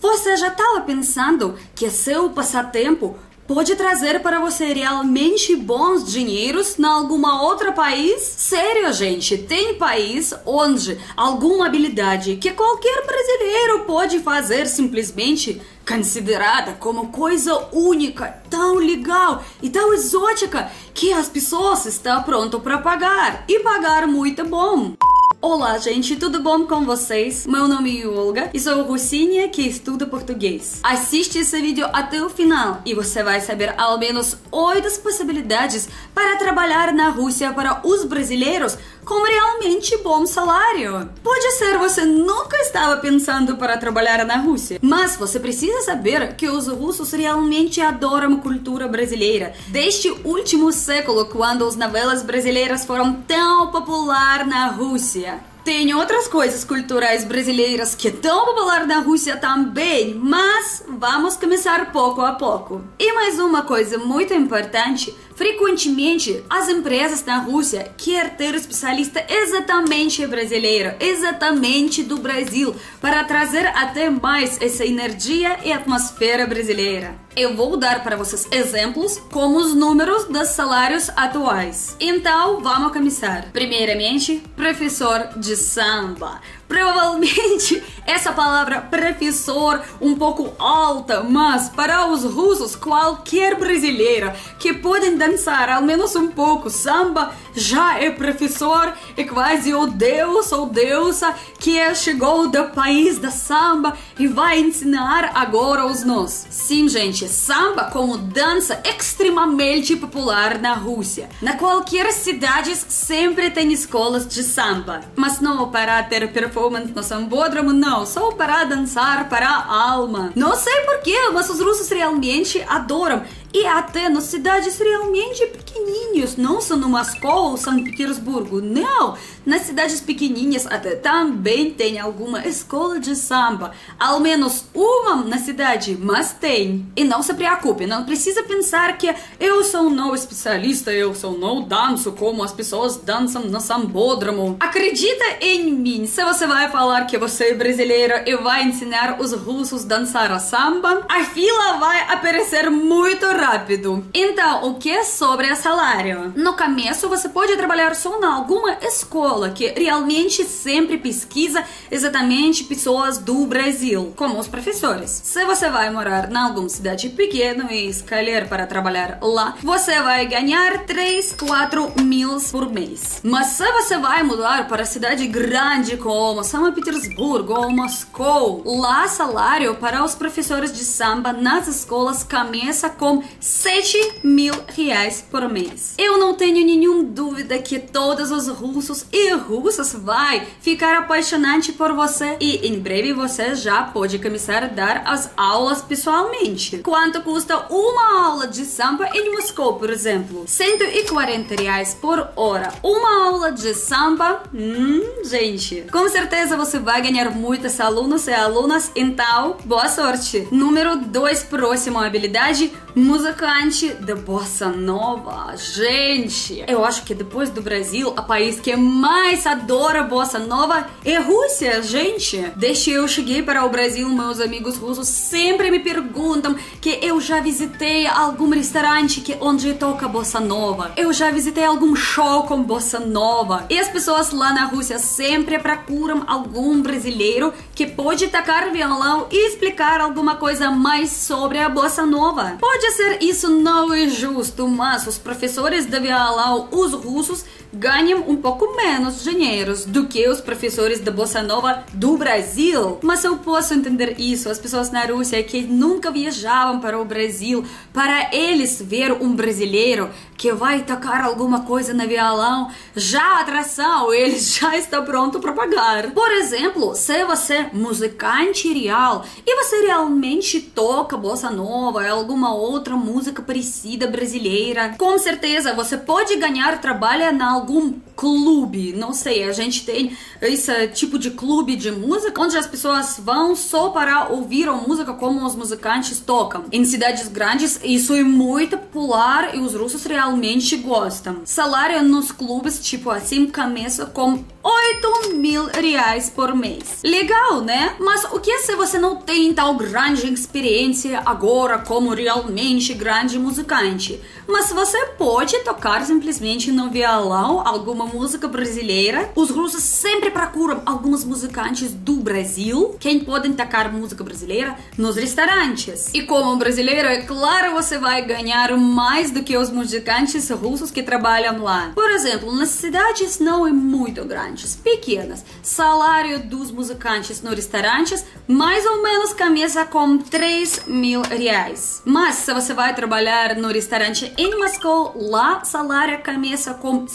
Você já estava pensando que seu passatempo pode trazer para você realmente bons dinheiros em alguma outra país? Sério, gente, tem país onde alguma habilidade que qualquer brasileiro pode fazer simplesmente considerada como coisa única, tão legal e tão exótica que as pessoas estão prontas para pagar e pagar muito bom. Olá, gente, tudo bom com vocês? Meu nome é Olga e sou russinha que estuda português. Assiste esse vídeo até o final e você vai saber ao menos oito possibilidades para trabalhar na Rússia para os brasileiros com realmente bom salário. Pode ser você nunca estava pensando para trabalhar na Rússia, mas você precisa saber que os russos realmente adoram a cultura brasileira. Desde o último século, quando as novelas brasileiras foram tão popular na Rússia. Tem outras coisas culturais brasileiras que é tão popular na Rússia também, mas vamos começar pouco a pouco. E mais uma coisa muito importante Frequentemente, as empresas na Rússia querem ter especialista exatamente brasileiro, exatamente do Brasil, para trazer até mais essa energia e atmosfera brasileira. Eu vou dar para vocês exemplos como os números dos salários atuais. Então, vamos começar. Primeiramente, professor de samba. Provavelmente essa palavra professor um pouco alta, mas para os russos, qualquer brasileira que podem dançar ao menos um pouco samba já é professor e quase o deus ou deusa que chegou do país da samba e vai ensinar agora os nós. Sim, gente, samba como dança extremamente popular na Rússia. Na qualquer cidade sempre tem escolas de samba, mas não para ter performance no sambódromo, não, só para dançar para a alma. Não sei porquê, mas os russos realmente adoram e até nas cidades realmente pequenininhas, não só no Moscou ou São Petersburgo, não. Nas cidades pequenininhas até também tem alguma escola de samba, ao menos uma na cidade, mas tem. E não se preocupe, não precisa pensar que eu sou não especialista, eu sou não danço como as pessoas dançam no sambódromo. Acredita em mim, se você vai falar que você é brasileira e vai ensinar os russos a dançar a samba, a fila vai aparecer muito rápido. Então, o que é sobre o salário? No começo, você pode trabalhar só em alguma escola que realmente sempre pesquisa exatamente pessoas do Brasil, como os professores. Se você vai morar em alguma cidade pequena e escolher para trabalhar lá, você vai ganhar 3, 4 mil por mês. Mas se você vai mudar para cidade grande como São Petersburgo ou Moscou, lá salário para os professores de samba nas escolas começa com 7 mil reais por mês. Eu não tenho nenhuma dúvida que todos os russos e russas vai ficar apaixonante por você e em breve você já pode começar a dar as aulas pessoalmente. Quanto custa uma aula de samba em Moscou, por exemplo? 140 reais por hora. Uma aula de samba? Hum, gente. Com certeza você vai ganhar muitos alunos e alunas, então boa sorte. Número 2, próxima habilidade, música da bossa nova. Gente, eu acho que depois do Brasil, o país que mais adora bossa nova é Rússia, gente. Desde eu cheguei para o Brasil, meus amigos russos sempre me perguntam que eu já visitei algum restaurante que onde toca bossa nova. Eu já visitei algum show com bossa nova. E as pessoas lá na Rússia sempre procuram algum brasileiro que pode tocar violão e explicar alguma coisa mais sobre a bossa nova. Pode ser isso não é justo, mas os professores de violão, os russos, ganham um pouco menos dinheiro do que os professores de bossa nova do Brasil. Mas eu posso entender isso. As pessoas na Rússia que nunca viajavam para o Brasil, para eles ver um brasileiro que vai tocar alguma coisa no violão, já atração, eles já estão prontos para pagar. Por exemplo, se você é musicante real e você realmente toca bossa nova, alguma outra música parecida brasileira, com certeza você pode ganhar trabalho na algum clube, não sei, a gente tem esse tipo de clube de música onde as pessoas vão só para ouvir a música como os musicantes tocam. Em cidades grandes isso é muito popular e os russos realmente gostam. Salário nos clubes tipo assim começa com 8 mil reais por mês. Legal, né? Mas o que se você não tem tal grande experiência agora como realmente grande musicante? Mas você pode tocar simplesmente no violão alguma música brasileira. Os russos sempre procuram alguns musicantes do Brasil, quem podem tocar música brasileira nos restaurantes. E como brasileiro, é claro, você vai ganhar mais do que os musicantes russos que trabalham lá. Por exemplo, nas cidades não é muito grandes, pequenas. Salário dos musicantes nos restaurantes mais ou menos começa com 3 mil reais. Mas se você vai trabalhar no restaurante em Moscou, lá salário começa com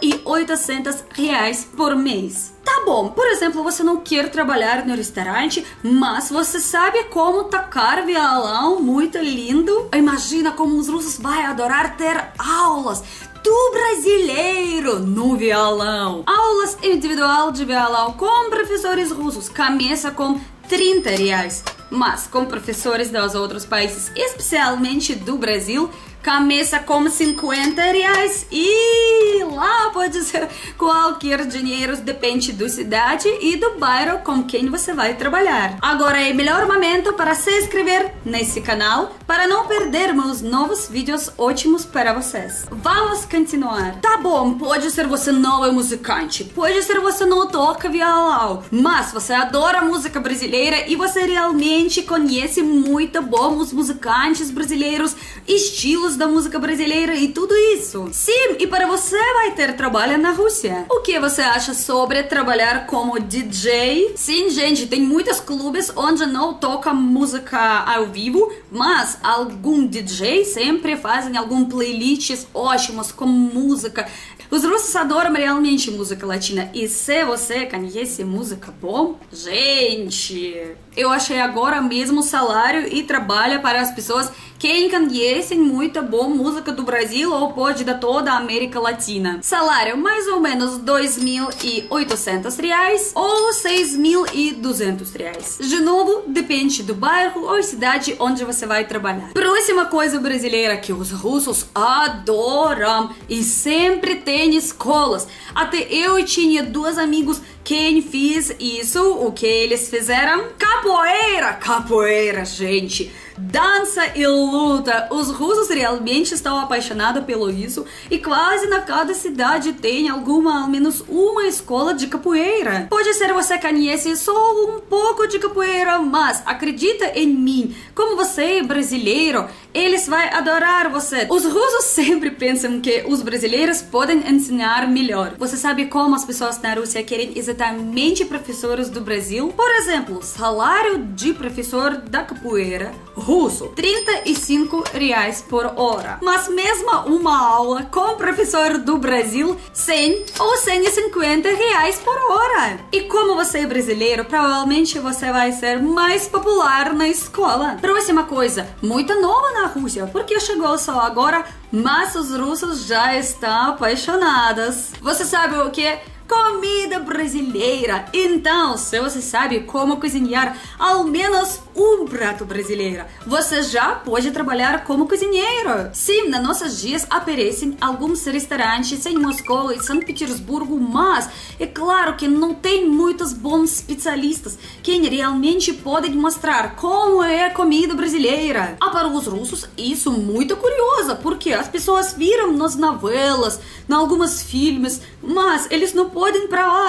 5.800 reais por mês. Tá bom, por exemplo, você não quer trabalhar no restaurante, mas você sabe como tocar violão muito lindo? Imagina como os russos vão adorar ter aulas do brasileiro no violão. Aulas individual de violão com professores russos começa com 30 reais, mas com professores dos outros países, especialmente do Brasil, começa com 50 reais e lá pode ser qualquer dinheiro, depende da cidade e do bairro com quem você vai trabalhar. Agora é o melhor momento para se inscrever nesse canal para não perdermos novos vídeos ótimos para vocês. Vamos continuar. Tá bom, pode ser você não é musicante, pode ser você não toca violão, mas você adora música brasileira e você realmente conhece muito bons musicantes brasileiros, estilos da música brasileira e tudo isso. Sim, e para você vai ter trabalho na Rússia. O que você acha sobre trabalhar como DJ? Sim, gente, tem muitos clubes onde não toca música ao vivo, mas algum DJ sempre fazem algum playlists ótimos com música. Os russos adoram realmente música latina. E se você conhece música bom, gente, eu achei agora mesmo salário e trabalho para as pessoas que conhecem muita boa música do Brasil ou pode da toda a América Latina. Salário mais ou menos 2.800 reais ou 6.200 reais. De novo, depende do bairro ou cidade onde você vai trabalhar. Próxima coisa brasileira que os russos adoram e sempre tem escolas. Até eu tinha duas amigos quem fez isso, o que eles fizeram? Capoeira! Capoeira, gente! Dança e luta. Os russos realmente estão apaixonados pelo isso e quase na cada cidade tem alguma, ao menos uma escola de capoeira. Pode ser você conhece só um pouco de capoeira, mas acredita em mim, como você é brasileiro, eles vão adorar você. Os russos sempre pensam que os brasileiros podem ensinar melhor. Você sabe como as pessoas na Rússia querem exatamente professores do Brasil? Por exemplo, salário de professor da capoeira russo, 35 reais por hora. Mas mesmo uma aula com professor do Brasil, 100 ou 150 reais por hora. E como você é brasileiro, provavelmente você vai ser mais popular na escola. Próxima coisa, muito nova na Rússia, porque chegou só agora, mas os russos já estão apaixonados. Você sabe o que? Comida brasileira. Então, se você sabe como cozinhar ao menos um prato brasileiro, você já pode trabalhar como cozinheiro. Sim, nos nossos dias aparecem alguns restaurantes em Moscou e São Petersburgo, mas é claro que não tem muitos bons especialistas que realmente podem mostrar como é a comida brasileira. Ah, para os russos, isso é muito curioso, porque as pessoas viram nas novelas, em alguns filmes, mas eles não podem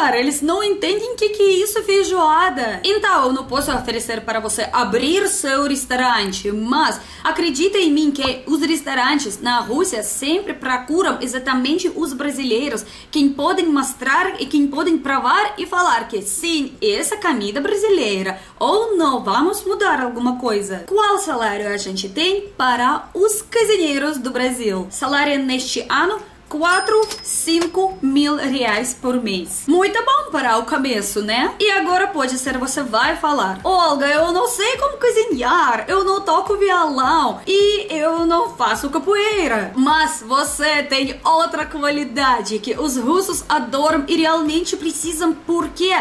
provar, eles não entendem que, que é isso feijoada. Então, eu não posso oferecer para você abrir seu restaurante, mas acredita em mim que os restaurantes na Rússia sempre procuram exatamente os brasileiros, quem podem mostrar e quem podem provar e falar que sim, essa comida brasileira, ou não, vamos mudar alguma coisa. Qual salário a gente tem para os cozinheiros do Brasil? Salário neste ano 4, 5 mil reais por mês. Muito bom para o começo, né? E agora pode ser você vai falar: Olga, eu não sei como cozinhar, eu não toco violão e eu não faço capoeira. Mas você tem outra qualidade que os russos adoram e realmente precisam porque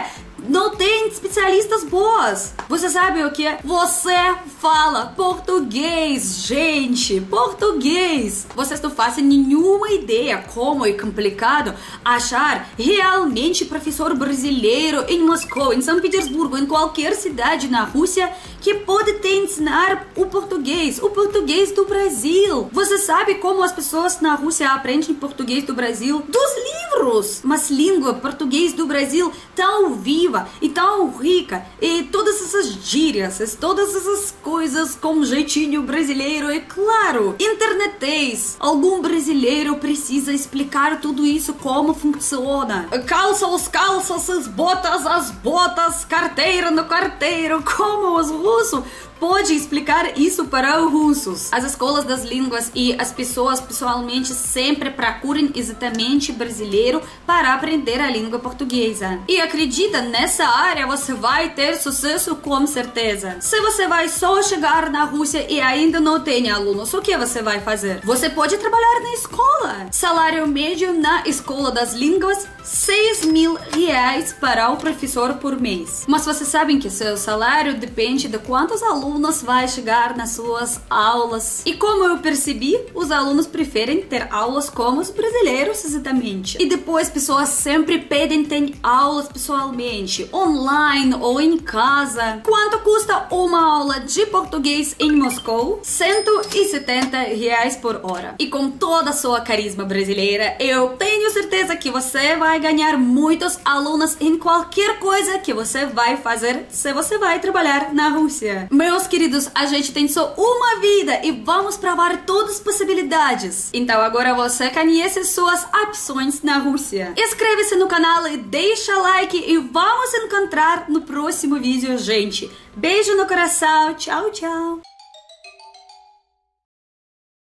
não tem especialistas boas. Você sabe o que é? Você fala português, gente. Português. Vocês não fazem nenhuma ideia como é complicado achar realmente professor brasileiro em Moscou, em São Petersburgo, em qualquer cidade na Rússia que pode te ensinar o português, o português do Brasil. Você sabe como as pessoas na Rússia aprendem português do Brasil? Dos livros. Mas língua português do Brasil tão viva e tão rica e todas essas gírias, todas essas coisas com jeitinho brasileiro e claro, internetês. Algum brasileiro precisa explicar tudo isso como funciona. Calça os calças, as botas, as botas, carteira no carteiro, como os russo pode explicar isso para os russos. As escolas das línguas e as pessoas pessoalmente sempre procuram exatamente brasileiro para aprender a língua portuguesa. E acredita, nessa área você vai ter sucesso com certeza. Se você vai só chegar na Rússia e ainda não tem alunos, o que você vai fazer? Você pode trabalhar na escola. Salário médio na escola das línguas 6 mil reais para o professor por mês. Mas vocês sabem que seu salário depende de quantos alunos vai chegar nas suas aulas. E como eu percebi, os alunos preferem ter aulas como os brasileiros, exatamente. E depois pessoas sempre pedem ter aulas pessoalmente, online ou em casa. Quanto custa uma aula de português em Moscou? 170 reais por hora. E com toda a sua carisma brasileira, eu tenho certeza que você vai ganhar muitos alunos em qualquer coisa que você vai fazer se você vai trabalhar na Rússia. Meus queridos, a gente tem só uma vida e vamos provar todas as possibilidades. Então agora você conhece suas opções na Rússia. Inscreve-se no canal e deixa like e vamos encontrar no próximo vídeo, gente. Beijo no coração. Tchau, tchau.